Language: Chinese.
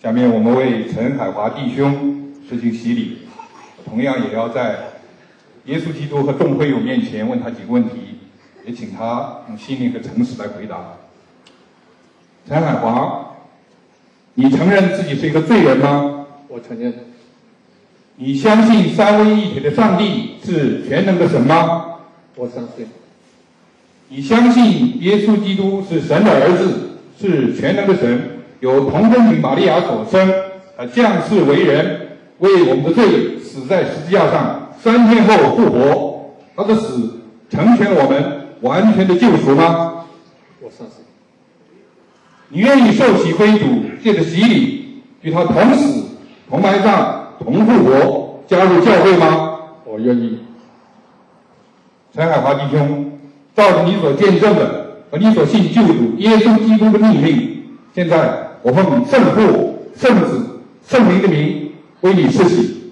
下面我们为陈海华弟兄实行洗礼，同样也要在耶稣基督和众会友面前问他几个问题，也请他用心灵和诚实来回答。陈海华，你承认自己是一个罪人吗？我承认。你相信三位一体的上帝是全能的神吗？我相信。你相信耶稣基督是神的儿子，是全能的神？由童贞女玛利亚所生，呃，降世为人，为我们的罪死在十字架上，三天后复活。他的死成全了我们完全的救赎吗？我相信。你愿意受洗归主，借着洗礼与他同死、同埋葬、同复活，加入教会吗？我愿意。陈海华弟兄，照着你所见证的和你所信救主耶稣基督的命令，现在。我奉圣父、圣子、圣灵的名为你施洗。